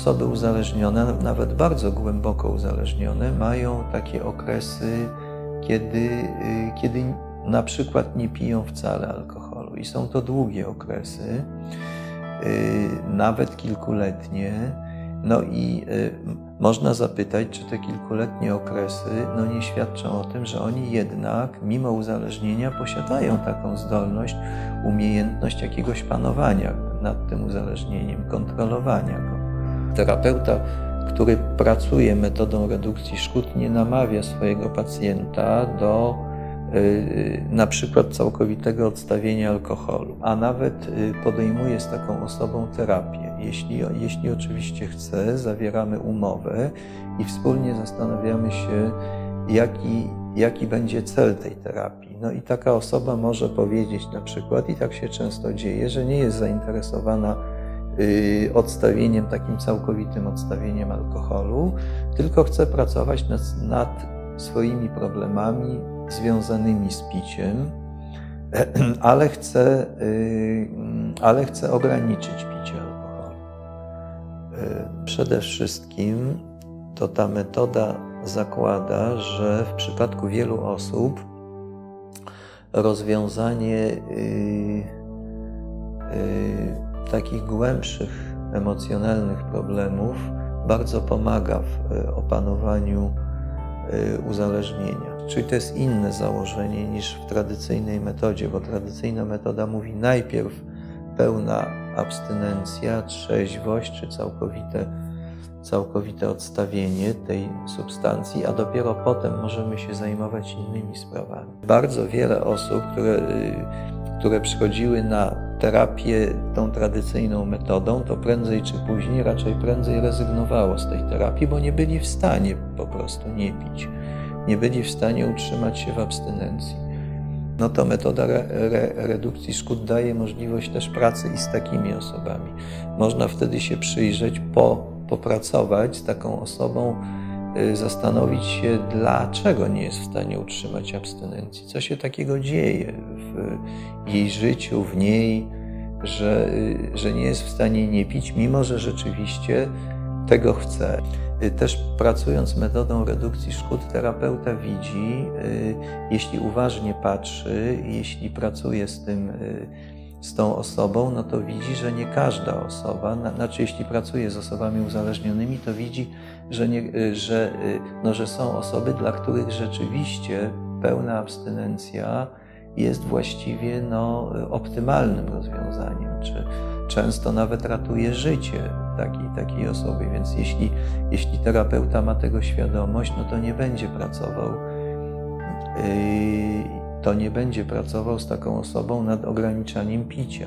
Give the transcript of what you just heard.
osoby uzależnione, nawet bardzo głęboko uzależnione, mają takie okresy, kiedy, y, kiedy na przykład nie piją wcale alkoholu. I są to długie okresy, y, nawet kilkuletnie. No i y, można zapytać, czy te kilkuletnie okresy no nie świadczą o tym, że oni jednak, mimo uzależnienia, posiadają taką zdolność, umiejętność jakiegoś panowania nad tym uzależnieniem, kontrolowania go. Terapeuta, który pracuje metodą redukcji szkód, nie namawia swojego pacjenta do y, na przykład całkowitego odstawienia alkoholu, a nawet y, podejmuje z taką osobą terapię. Jeśli, jeśli oczywiście chce, zawieramy umowę i wspólnie zastanawiamy się, jaki, jaki będzie cel tej terapii. No i taka osoba może powiedzieć na przykład, i tak się często dzieje, że nie jest zainteresowana y, odstawieniem, takim całkowitym odstawieniem alkoholu, tylko chce pracować nad, nad swoimi problemami związanymi z piciem, ale chce, y, ale chce ograniczyć picie alkoholu. Y, przede wszystkim to ta metoda zakłada, że w przypadku wielu osób rozwiązanie yy, yy, takich głębszych emocjonalnych problemów bardzo pomaga w yy, opanowaniu yy, uzależnienia. Czyli to jest inne założenie niż w tradycyjnej metodzie, bo tradycyjna metoda mówi najpierw pełna abstynencja, trzeźwość czy całkowite całkowite odstawienie tej substancji, a dopiero potem możemy się zajmować innymi sprawami. Bardzo wiele osób, które, y, które przychodziły na terapię tą tradycyjną metodą, to prędzej czy później, raczej prędzej rezygnowało z tej terapii, bo nie byli w stanie po prostu nie pić. Nie byli w stanie utrzymać się w abstynencji. No to metoda re, re, redukcji szkód daje możliwość też pracy i z takimi osobami. Można wtedy się przyjrzeć po popracować z taką osobą, y, zastanowić się, dlaczego nie jest w stanie utrzymać abstynencji, co się takiego dzieje w jej życiu, w niej, że, y, że nie jest w stanie nie pić, mimo że rzeczywiście tego chce. Y, też pracując metodą redukcji szkód, terapeuta widzi, jeśli uważnie patrzy, jeśli pracuje z tym z tą osobą, no to widzi, że nie każda osoba, znaczy jeśli pracuje z osobami uzależnionymi, to widzi, że, nie, y, że, y, no, że są osoby, dla których rzeczywiście pełna abstynencja jest właściwie no, optymalnym rozwiązaniem, czy często nawet ratuje życie takiej, takiej osoby. Więc jeśli, jeśli terapeuta ma tego świadomość, no to nie będzie pracował. Yy, to nie będzie pracował z taką osobą nad ograniczaniem picia.